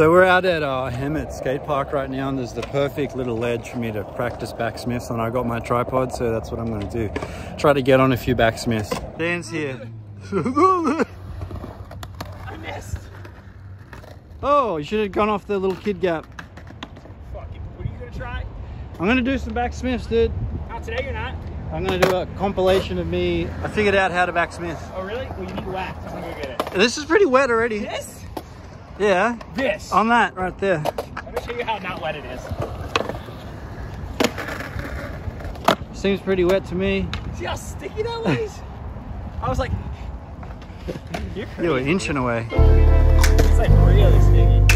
So we're out at uh, Hemet skate park right now and there's the perfect little ledge for me to practice backsmiths and I got my tripod so that's what I'm going to do. Try to get on a few backsmiths. Dan's here. I missed. oh, you should have gone off the little kid gap. Fuck it. What are you gonna try? I'm going to do some backsmiths, dude. Not today, you're not. I'm going to do a compilation of me. I figured out how to backsmith. Oh, really? Well, you need wax. I'm gonna go get it. This is pretty wet already. This? Yeah, This. on that right there. Let me show you how not wet it is. Seems pretty wet to me. See how sticky that was? I was like, you're crazy. You were inching away. It's like really sticky.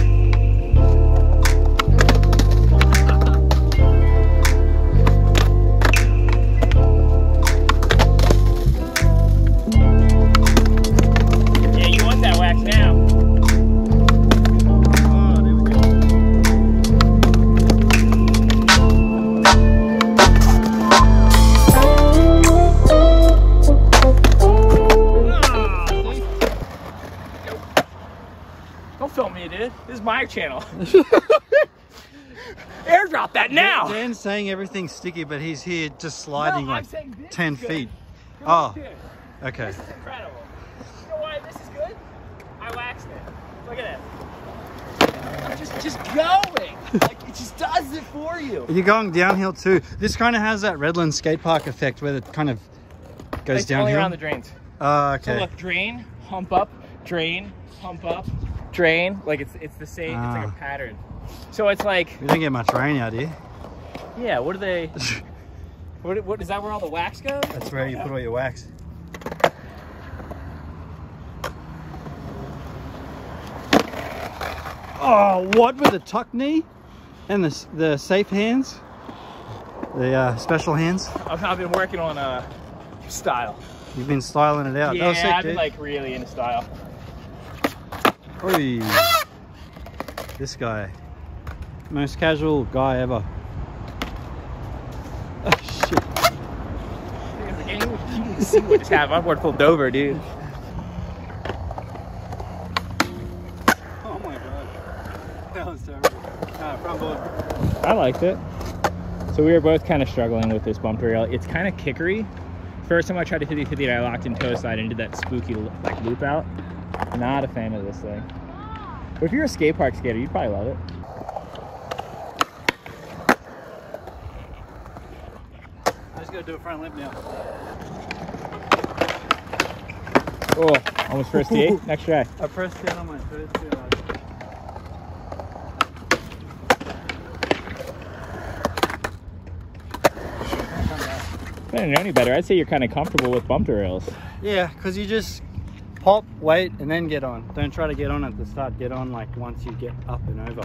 Channel. Airdrop that now. Dan's saying everything's sticky, but he's here just sliding I'm like 10 is good. feet. Oh. Okay. This is incredible. You know why this is good? I waxed it. Look at it. I'm just just going. like it just does it for you. You're going downhill too. This kind of has that Redland skate park effect where it kind of goes It's only downhill. around the drains. Oh, So okay. look, drain, hump up, drain, hump up, drain. Like it's it's the same. It's like Ah. a pattern. So it's like, we didn't get much rain out here. yeah. What are they? What, what is that? Where all the wax goes? That's where you put all your wax. Oh, what with the tuck knee and the the safe hands, the uh, special hands. I've, I've been working on uh, style. You've been styling it out. Yeah, sick, I've been dude. like really into style. Oi. This guy. Most casual guy ever. Oh, shit. See what just. My board flipped over, dude. Oh my god. That was terrible. Ah, front board. I liked it. So we were both kind of struggling with this bump rail. It's kind of kickery. First time I tried to 50 50 I locked in toe side and did that spooky like loop out. Not a fan of this thing. But if you're a skate park skater, you'd probably love it. I just gotta do a front lip now. Oh, almost first tee. Next try. I pressed down on my first. If I didn't know any better, I'd say you're kind of comfortable with bump rails. Yeah, because you just pop, wait, and then get on. Don't try to get on at the start. Get on like once you get up and over.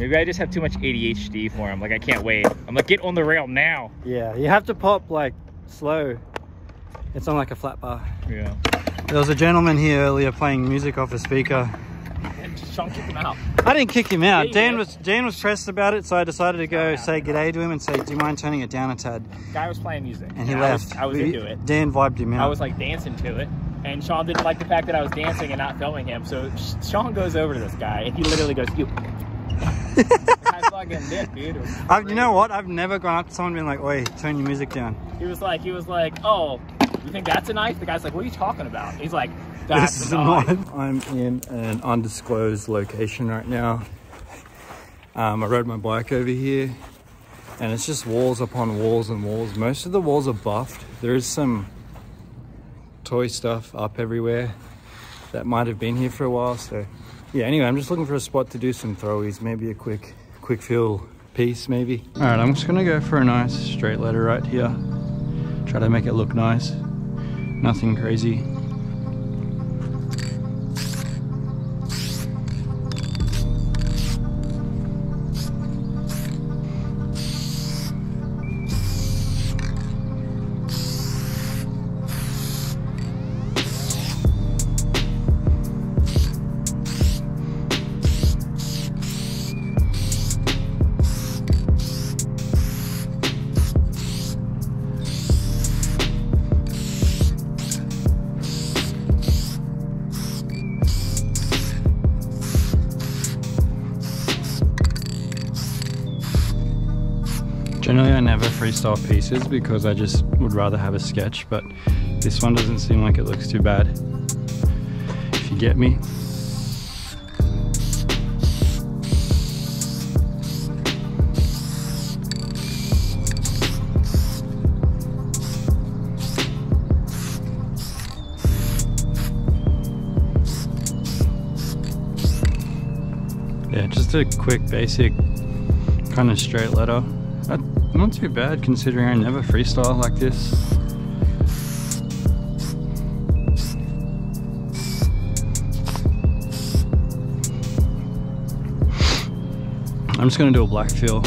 Maybe I just have too much ADHD for him. Like I can't wait. I'm like, get on the rail now. Yeah, you have to pop like slow. It's on like a flat bar. Yeah. There was a gentleman here earlier playing music off a speaker. And just chunk him out. I didn't kick him out. Yeah, Dan did. was Dan was stressed about it, so I decided to go yeah. say g'day to him and say, "Do you mind turning it down a tad?" Guy was playing music. And he I left. Was, I was into it. Dan vibed him out. I was like dancing to it. And Sean didn't like the fact that I was dancing and not filming him. So Sean goes over to this guy and he literally goes, You. I fucking did, dude. I've, you know what? I've never gone up to someone and been like, "Oi, turn your music down." He was like, he was like, Oh, you think that's a knife? The guy's like, What are you talking about? He's like, That's This is a knife. annoying. I'm in an undisclosed location right now. Um, I rode my bike over here, and it's just walls upon walls and walls. Most of the walls are buffed. There is some toy stuff up everywhere that might have been here for a while. So, yeah. Anyway, I'm just looking for a spot to do some throwies. Maybe a quick, quick fill piece, maybe. All right, I'm just gonna go for a nice straight letter right here. Try to make it look nice. Nothing crazy. Freestyle pieces because I just would rather have a sketch, but this one doesn't seem like it looks too bad. If you get me. Yeah, just a quick basic kind of straight letter. Uh, not too bad considering I never freestyle like this. I'm just gonna do a black fill.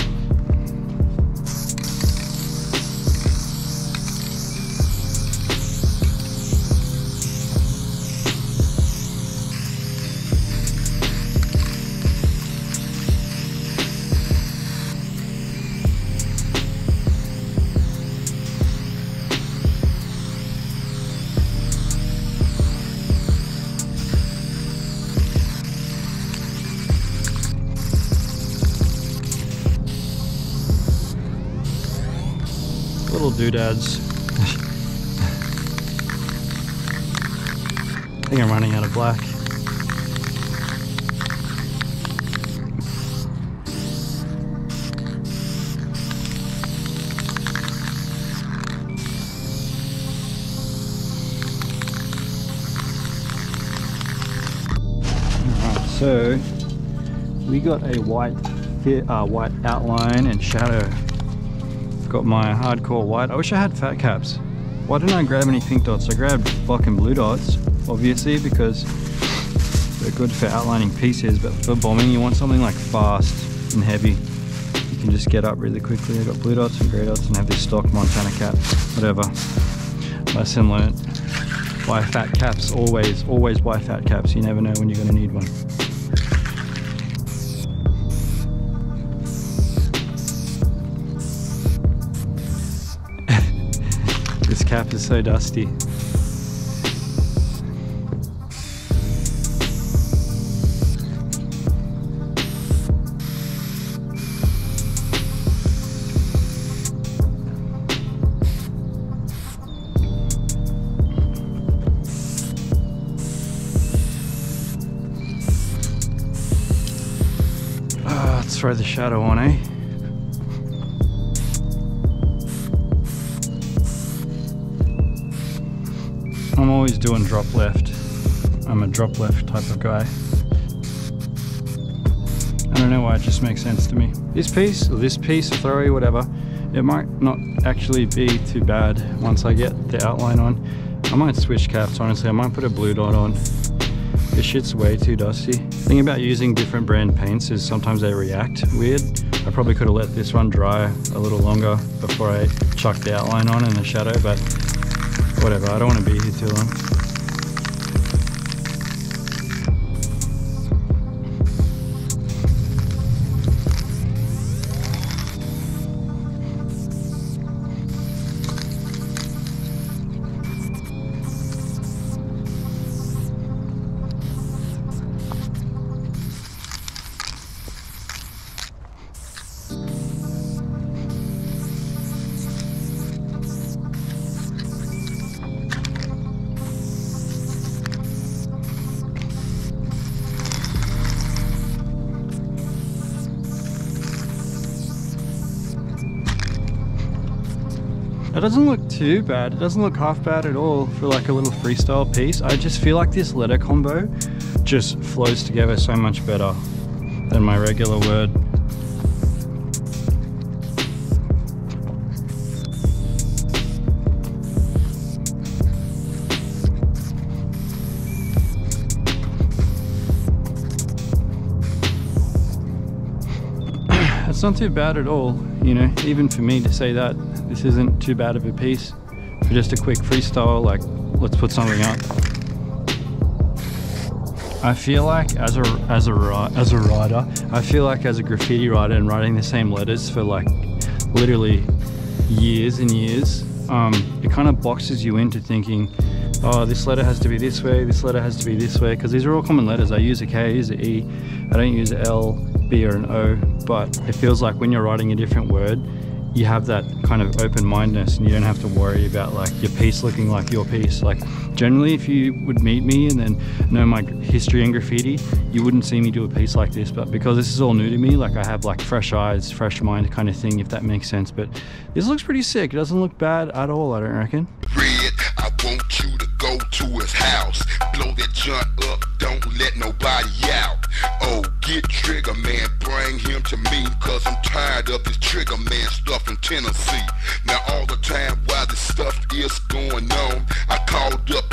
Doodads. I think I'm running out of black. So we got a white uh, white outline and shadow Got my hardcore white. I wish I had fat caps. Why didn't I grab any pink dots? I grabbed and blue dots, obviously, because they're good for outlining pieces, but for bombing, you want something like fast and heavy. You can just get up really quickly. I got blue dots and grey dots and have this stock Montana cap, whatever. Lesson learned. Buy fat caps, always, always buy fat caps. You never know when you're gonna need one. Cap is so dusty. Ah, throw the shadow on, eh? I'm always doing drop left. I'm a drop left type of guy. I don't know why it just makes sense to me. This piece, or this piece, or throwy, whatever, it might not actually be too bad once I get the outline on. I might switch caps, honestly. I might put a blue dot on. This shit's way too dusty. Thing about using different brand paints is sometimes they react weird. I probably could have let this one dry a little longer before I chucked the outline on in the shadow, but Whatever, I don't want to be here too long. It doesn't look too bad. It doesn't look half bad at all for like a little freestyle piece. I just feel like this letter combo just flows together so much better than my regular word. It's not too bad at all, you know, even for me to say that this isn't too bad of a piece. For just a quick freestyle like let's put something up. I feel like as a as a as a writer I feel like as a graffiti writer and writing the same letters for like literally years and years um, it kind of boxes you into thinking oh this letter has to be this way this letter has to be this way because these are all common letters. I use a K I use an E I don't use an L B or an O but it feels like when you're writing a different word you have that kind of open-mindedness and you don't have to worry about like your piece looking like your piece like generally if you would meet me and then know my history in graffiti you wouldn't see me do a piece like this. But because this is all new to me like I have like fresh eyes fresh mind kind of thing if that makes sense. But this looks pretty sick. It doesn't look bad at all I don't reckon. Red, I want you to go to his house. Blow that joint up, don't let nobody out. Oh, get Trigger Man, bring him to me, cause I'm tired of this Trigger Man stuff in Tennessee. Now all the time while this stuff is going on, I called up